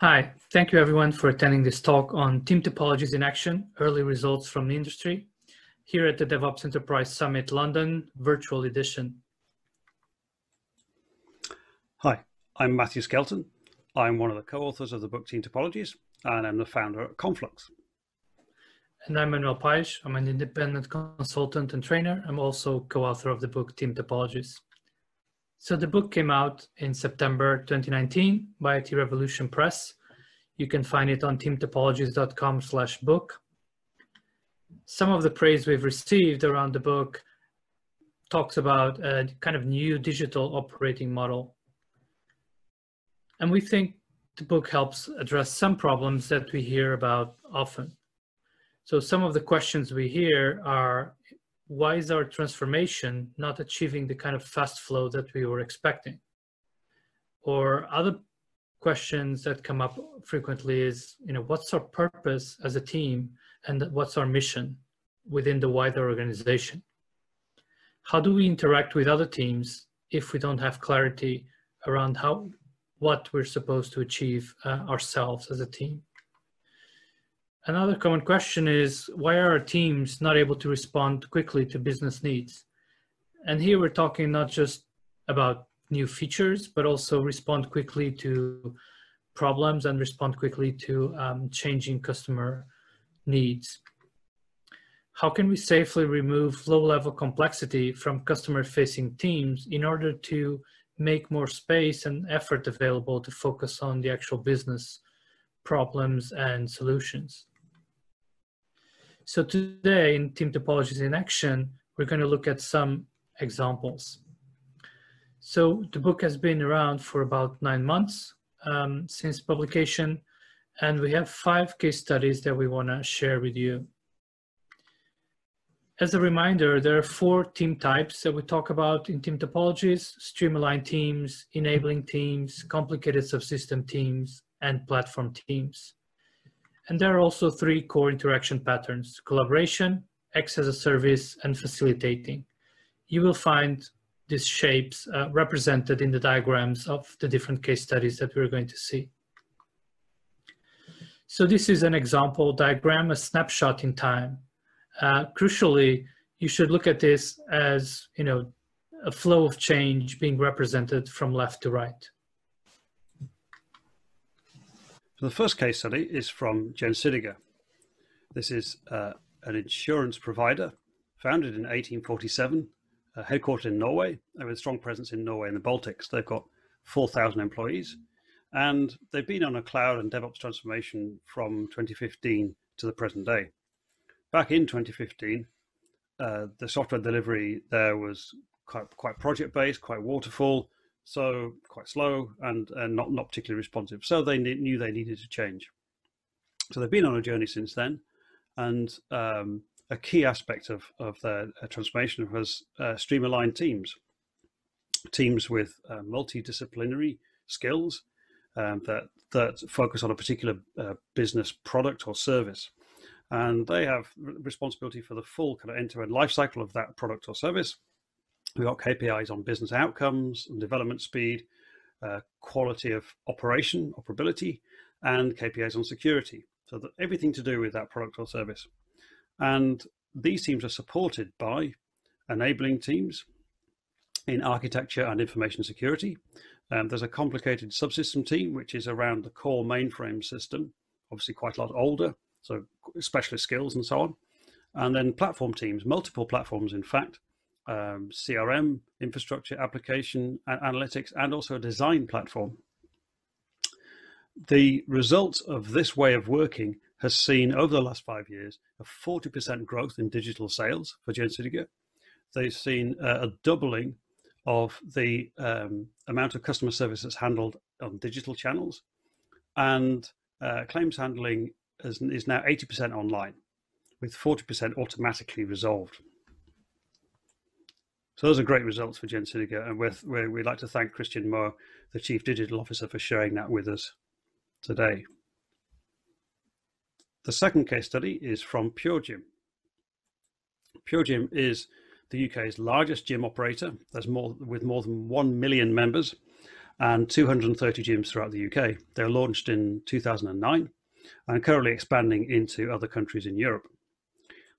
Hi, thank you everyone for attending this talk on team topologies in action, early results from the industry, here at the DevOps Enterprise Summit London virtual edition. Hi, I'm Matthew Skelton. I'm one of the co-authors of the book Team Topologies, and I'm the founder at Conflux. And I'm Manuel Pais. I'm an independent consultant and trainer. I'm also co-author of the book Team Topologies. So the book came out in September 2019 by IT Revolution Press. You can find it on teamtopologies.com slash book. Some of the praise we've received around the book talks about a kind of new digital operating model. And we think the book helps address some problems that we hear about often. So some of the questions we hear are why is our transformation not achieving the kind of fast flow that we were expecting? Or other questions that come up frequently is, you know, what's our purpose as a team and what's our mission within the wider organization? How do we interact with other teams if we don't have clarity around how what we're supposed to achieve uh, ourselves as a team? Another common question is why are teams not able to respond quickly to business needs? And here we're talking not just about new features, but also respond quickly to problems and respond quickly to um, changing customer needs. How can we safely remove low-level complexity from customer-facing teams in order to make more space and effort available to focus on the actual business problems and solutions? So today in Team Topologies in Action, we're going to look at some examples. So the book has been around for about nine months um, since publication, and we have five case studies that we want to share with you. As a reminder, there are four team types that we talk about in team topologies, stream-aligned teams, enabling teams, complicated subsystem teams, and platform teams. And there are also three core interaction patterns, collaboration, X as a service, and facilitating. You will find these shapes uh, represented in the diagrams of the different case studies that we're going to see. So this is an example diagram, a snapshot in time. Uh, crucially, you should look at this as, you know, a flow of change being represented from left to right. So the first case study is from Gjensidige. This is uh, an insurance provider founded in 1847, uh, headquartered in Norway, and with a strong presence in Norway and the Baltics. They've got 4,000 employees, and they've been on a cloud and DevOps transformation from 2015 to the present day. Back in 2015, uh, the software delivery there was quite, quite project based, quite waterfall, so quite slow and, and not, not particularly responsive. So they knew they needed to change. So they've been on a journey since then. And um, a key aspect of, of their transformation was uh, stream-aligned teams, teams with uh, multidisciplinary skills um, that, that focus on a particular uh, business product or service. And they have responsibility for the full kind of end-to-end life cycle of that product or service We've got KPIs on business outcomes and development speed, uh, quality of operation, operability, and KPIs on security. So that everything to do with that product or service. And these teams are supported by enabling teams in architecture and information security. Um, there's a complicated subsystem team, which is around the core mainframe system, obviously quite a lot older, so specialist skills and so on. And then platform teams, multiple platforms, in fact, um, CRM, infrastructure, application, and analytics, and also a design platform. The result of this way of working has seen over the last five years a 40% growth in digital sales for Gjensidige. They've seen a doubling of the um, amount of customer service that's handled on digital channels, and uh, claims handling is, is now 80% online, with 40% automatically resolved. So those are great results for Gjensidige, and we'd like to thank Christian Moore, the Chief Digital Officer, for sharing that with us today. The second case study is from PureGym. Pure Gym is the UK's largest gym operator. There's more with more than 1 million members. and 230 gyms throughout the UK. They were launched in 2009 and currently expanding into other countries in Europe.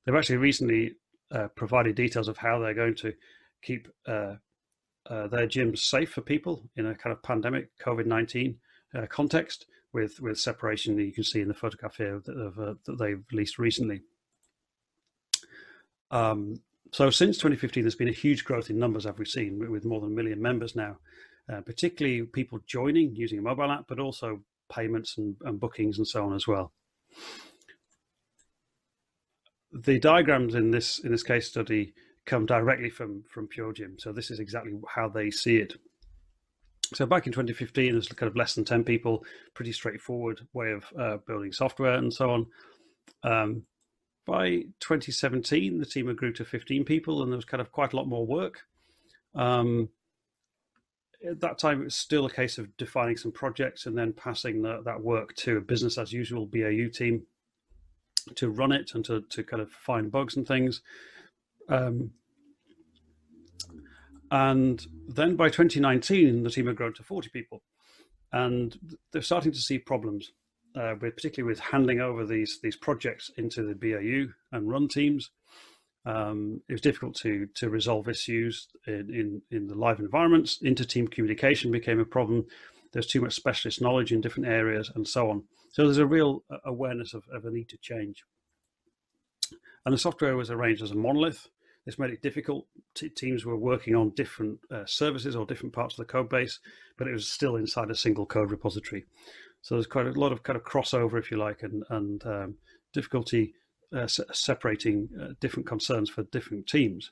They've actually recently uh, provided details of how they're going to keep uh, uh, their gyms safe for people in a kind of pandemic COVID 19 uh, context with, with separation that you can see in the photograph here that, uh, that they've released recently. Um, so since 2015, there's been a huge growth in numbers, as we've seen, with more than a million members now, uh, particularly people joining using a mobile app, but also payments and, and bookings and so on as well. The diagrams in this in this case study come directly from from PureGym, so this is exactly how they see it. So back in 2015, there's kind of less than 10 people, pretty straightforward way of uh, building software and so on. Um, by 2017, the team had grew to 15 people, and there was kind of quite a lot more work. Um, at that time, it was still a case of defining some projects and then passing the, that work to a business as usual BAU team to run it and to, to kind of find bugs and things. Um, and then by 2019, the team had grown to 40 people. And they're starting to see problems uh, with particularly with handling over these these projects into the BAU and run teams. Um, it was difficult to to resolve issues in, in, in the live environments. Inter-team communication became a problem. There's too much specialist knowledge in different areas and so on. So there's a real uh, awareness of, of a need to change. And the software was arranged as a monolith. This made it difficult. T teams were working on different uh, services or different parts of the code base, but it was still inside a single code repository. So there's quite a lot of kind of crossover, if you like, and and um, difficulty uh, separating uh, different concerns for different teams.